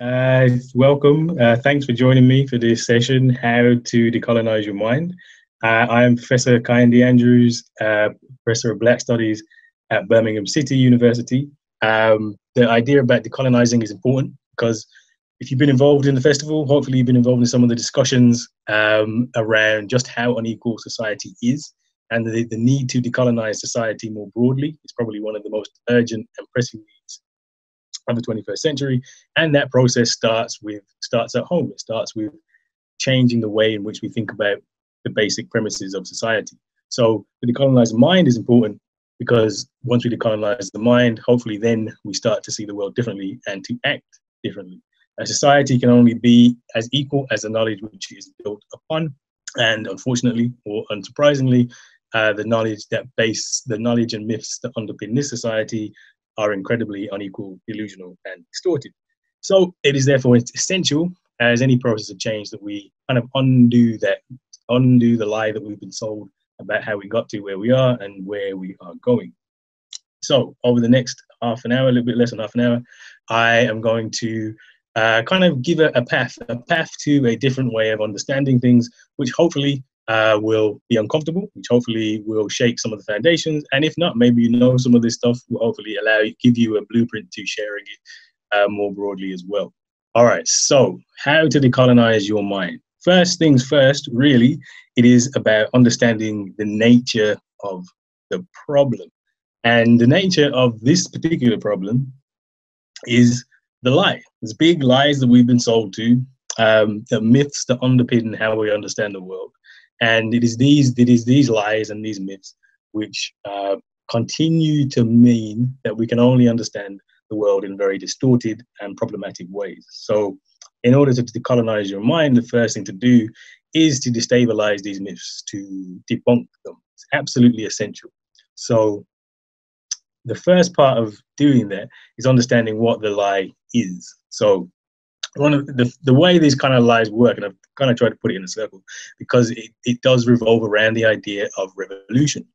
Uh, welcome. Uh, thanks for joining me for this session, How to Decolonize Your Mind. Uh, I am Professor Kehinde Andrews, uh, Professor of Black Studies at Birmingham City University. Um, the idea about decolonizing is important because if you've been involved in the festival, hopefully you've been involved in some of the discussions um, around just how unequal society is and the, the need to decolonize society more broadly. It's probably one of the most urgent and pressing of the 21st century. And that process starts with starts at home. It starts with changing the way in which we think about the basic premises of society. So the decolonized mind is important because once we decolonize the mind, hopefully then we start to see the world differently and to act differently. A society can only be as equal as the knowledge which is built upon. And unfortunately, or unsurprisingly, uh, the knowledge that base the knowledge and myths that underpin this society are incredibly unequal, delusional, and distorted. So it is therefore essential, as any process of change, that we kind of undo that, undo the lie that we've been sold about how we got to where we are and where we are going. So over the next half an hour, a little bit less than half an hour, I am going to uh, kind of give a, a path, a path to a different way of understanding things, which hopefully uh, will be uncomfortable, which hopefully will shake some of the foundations. And if not, maybe you know some of this stuff will hopefully allow you, give you a blueprint to sharing it uh, more broadly as well. All right, so how to decolonize your mind. First things first, really, it is about understanding the nature of the problem. And the nature of this particular problem is the lie. There's big lies that we've been sold to, um, the myths that underpin how we understand the world. And it is these it is these lies and these myths which uh, continue to mean that we can only understand the world in very distorted and problematic ways. So, in order to decolonize your mind, the first thing to do is to destabilize these myths, to debunk them. It's absolutely essential. So, the first part of doing that is understanding what the lie is. So, one of the, the way these kind of lies work, and I've kind of tried to put it in a circle, because it, it does revolve around the idea of revolution.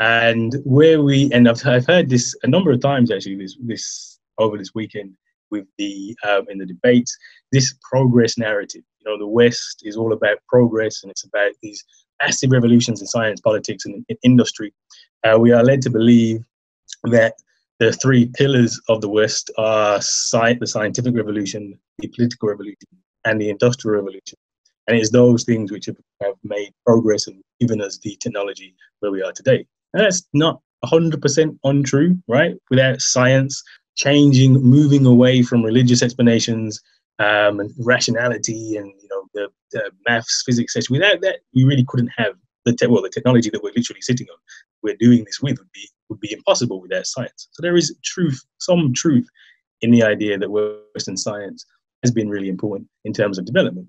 And where we, and I've, I've heard this a number of times actually, this, this over this weekend with the, um, in the debates, this progress narrative. You know, the West is all about progress and it's about these massive revolutions in science, politics, and in industry. Uh, we are led to believe that the three pillars of the West are sci- the scientific revolution, the political revolution, and the industrial revolution. And it's those things which have, made progress and given us the technology where we are today. And that's not 100% untrue, right? Without science changing, moving away from religious explanations um, and rationality and you know the, the maths, physics, etc. Without that, we really couldn't have the te- well the technology that we're literally sitting on. We're doing this with would be would be impossible without science. So there is truth, some truth in the idea that Western science has been really important in terms of development.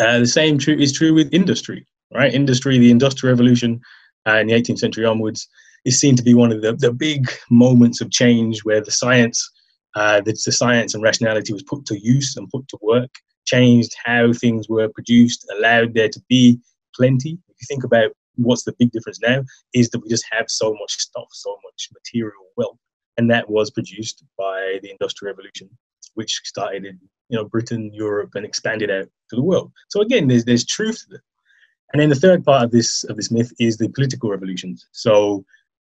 Uh, the same true is true with industry, right? Industry, the industrial revolution uh, in the 18th century onwards is seen to be one of the, the big moments of change where the science, uh, the, the science and rationality was put to use and put to work, changed how things were produced, allowed there to be plenty. If you think about what's the big difference now is that we just have so much stuff, so much material wealth, and that was produced by the Industrial Revolution, which started in you know Britain, Europe, and expanded out to the world. So again, there's there's truth to that. And then the third part of this of this myth is the political revolutions. So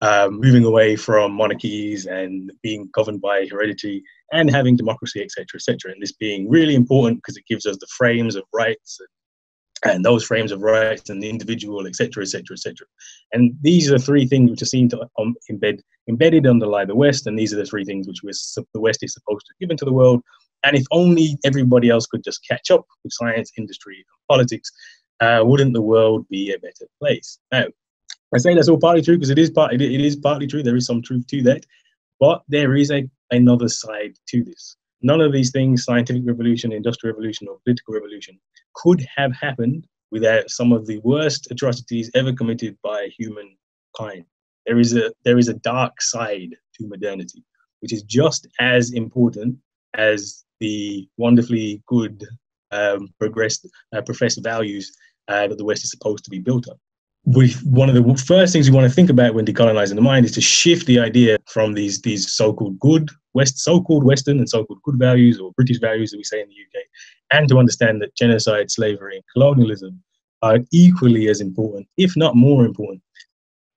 um, moving away from monarchies and being governed by heredity and having democracy, etc., etc., and this being really important because it gives us the frames of rights and and those frames of rights and the individual, etc., etc., etc. And these are the three things which are seen to um, embed embedded underlie the West, and these are the three things which the West is supposed to give into the world. And if only everybody else could just catch up with science, industry, and politics, uh, wouldn't the world be a better place? Now, I say that's all partly true because it is part it is partly true. There is some truth to that, but there is a another side to this. None of these things, scientific revolution, industrial revolution, or political revolution, could have happened without some of the worst atrocities ever committed by humankind. There is a there is a dark side to modernity, which is just as important as the wonderfully good um, progressed uh, professed values uh, that the West is supposed to be built on. We, one of the first things we want to think about when decolonizing the mind is to shift the idea from these these so-called good West, so-called Western and so-called good values or British values that we say in the UK, and to understand that genocide, slavery, and colonialism are equally as important, if not more important,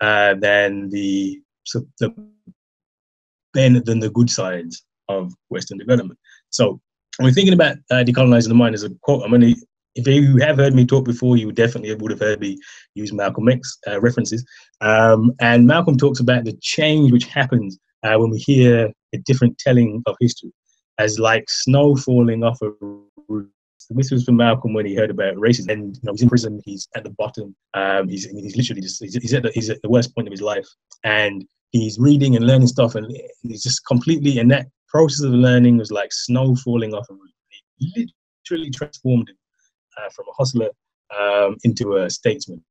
uh, than the, the than the good sides of Western development. So we're thinking about uh, decolonizing the mind, as a quote, I'm going to if you have heard me talk before, you definitely would have heard me use Malcolm X uh, references. Um, and Malcolm talks about the change which happens uh, when we hear a different telling of history, as like snow falling off a roof. This was from Malcolm when he heard about racism. And you know, he's in prison. He's at the bottom. Um, he's he's literally just he's, he's, at the, he's at the worst point of his life, and he's reading and learning stuff, and he's just completely. And that process of learning was like snow falling off a roof. Literally transformed him uh, from a hustler um, into a statesman.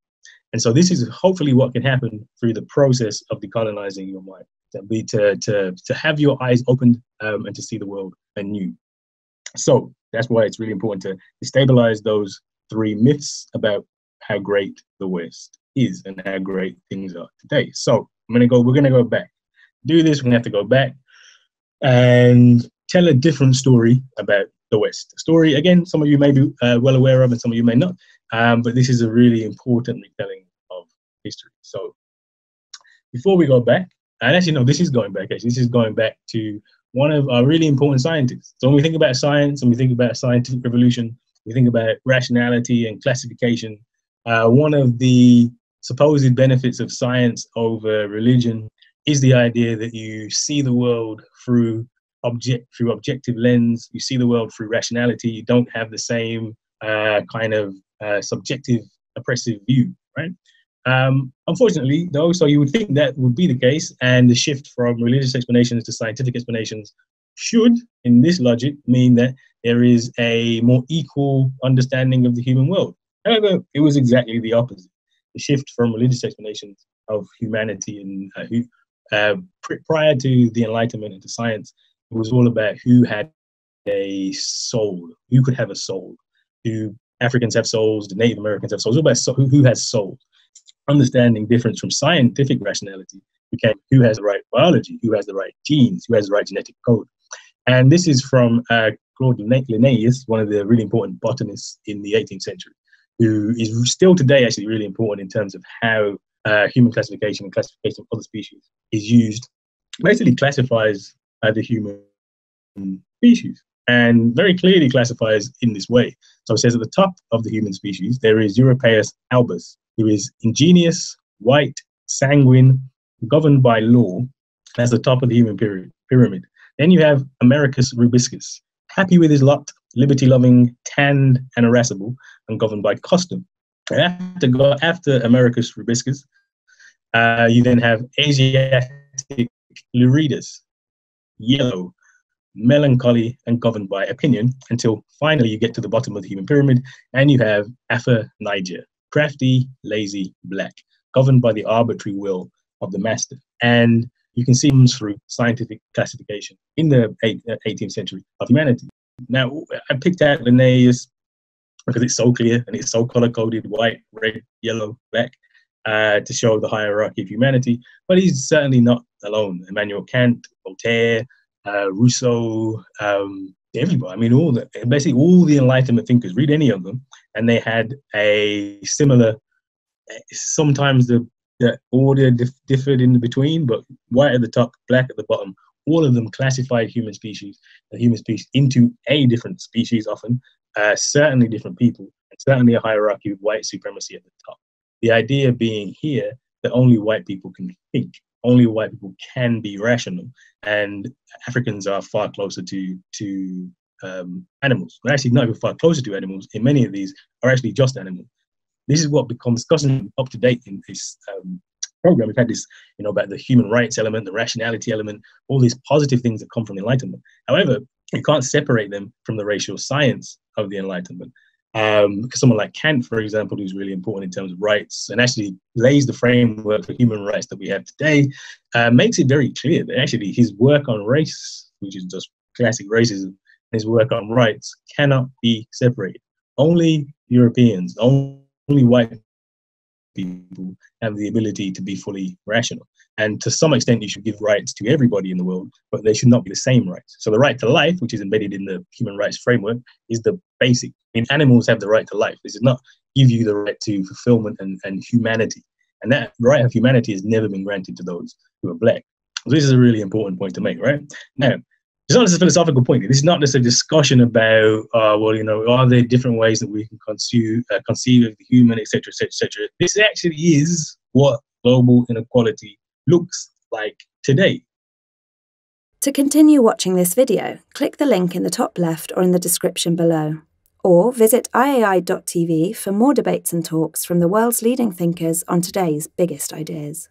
And so this is hopefully what can happen through the process of decolonizing your mind, to be to to to have your eyes opened um, and to see the world anew. So that's why it's really important to destabilize those three myths about how great the West is and how great things are today. So I'm gonna go. We're gonna go back. Do this. We're gonna have to go back and tell a different story about the West. story, again, some of you may be uh, well aware of and some of you may not, um, but this is a really important retelling of history. So before we go back, and actually, no, this is going back, actually, this is going back to one of our really important scientists. So when we think about science and we think about scientific revolution, we think about rationality and classification. Uh, one of the supposed benefits of science over religion is the idea that you see the world through object through objective lens. You see the world through rationality. You don't have the same uh, kind of uh, subjective oppressive view, right? Um, unfortunately, though, so you would think that would be the case, and the shift from religious explanations to scientific explanations should, in this logic, mean that there is a more equal understanding of the human world. However, it was exactly the opposite. The shift from religious explanations of humanity and uh, who, uh, pr- prior to the Enlightenment into science it was all about who had a soul, who could have a soul, who Africans have souls, the Native Americans have souls. About who, who has souls. Understanding difference from scientific rationality became who has the right biology, who has the right genes, who has the right genetic code. And this is from uh, Claude Linnaeus, one of the really important botanists in the 18th century, who is still today actually really important in terms of how uh, human classification and classification of other species is used. Basically, classifies the human species and very clearly classifies in this way. So it says at the top of the human species, there is Europaeus albus, who is ingenious, white, sanguine, governed by law. That's the top of the human pyramid. Then you have Americus rubiscus, happy with his lot, liberty loving, tanned, and irascible, and governed by custom. And after, after Americus rubiscus, uh, you then have Asiatic Luridus, yellow, melancholy, and governed by opinion until finally you get to the bottom of the human pyramid and you have Afer Niger, crafty, lazy, black, governed by the arbitrary will of the master. And you can see them through scientific classification in the 18th uh, century of humanity. Now, I picked out Linnaeus because it's so clear and it's so color coded white, red, yellow, black uh, to show the hierarchy of humanity. But he's certainly not alone. Immanuel Kant, Voltaire, uh, Rousseau, um, everybody. I mean, all the basically all the Enlightenment thinkers. Read any of them, and they had a similar. Sometimes the, the order dif- differed in between, but white at the top, black at the bottom. All of them classified human species, the human species, into a different species. Often, uh, certainly different people, and certainly a hierarchy of white supremacy at the top. The idea being here that only white people can think, only white people can be rational, and Africans are far closer to to um, animals. Well, actually, not even far closer to animals. In many of these, are actually just animals. This is what becomes discussing up to date in this um, program. We've had this, you know, about the human rights element, the rationality element, all these positive things that come from the Enlightenment. However, you can't separate them from the racial science of the Enlightenment. Um, because someone like Kant, for example, who's really important in terms of rights and actually lays the framework for human rights that we have today, uh, makes it very clear that actually his work on race, which is just classic racism, his work on rights cannot be separated. Only Europeans, only white people have the ability to be fully rational. And to some extent, you should give rights to everybody in the world, but they should not be the same rights. So the right to life, which is embedded in the human rights framework, is the basic. I mean, animals have the right to life. This does not give you the right to fulfillment and, and humanity. And that right of humanity has never been granted to those who are black. So this is a really important point to make, right? Now, it's not just a philosophical point. This is not just a discussion about, uh, well, you know, are there different ways that we can conceive, uh, conceive of the human, etc., etc., etc. This actually is what global inequality looks like today. To continue watching this video, click the link in the top left or in the description below. Or visit iai.tv for more debates and talks from the world's leading thinkers on today's biggest ideas.